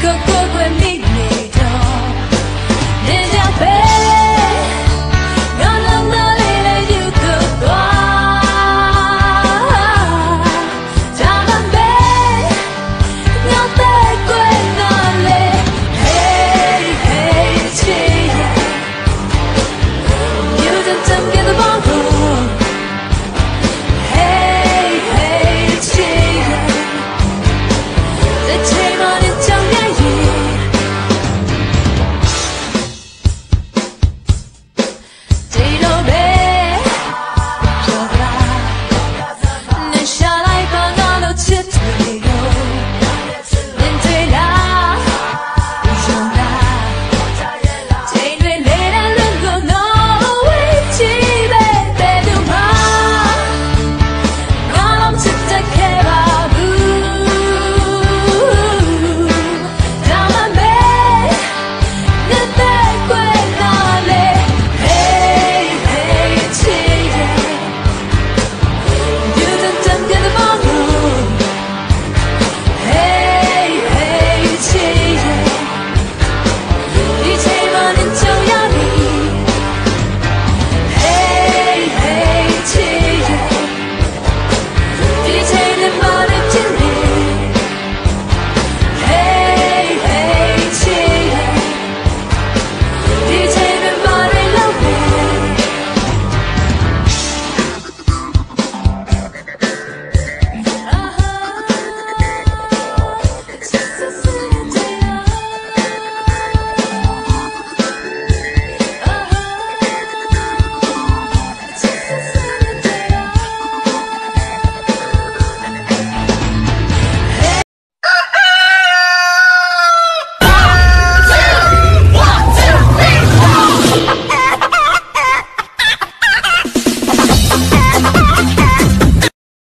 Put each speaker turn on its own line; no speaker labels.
Go go go!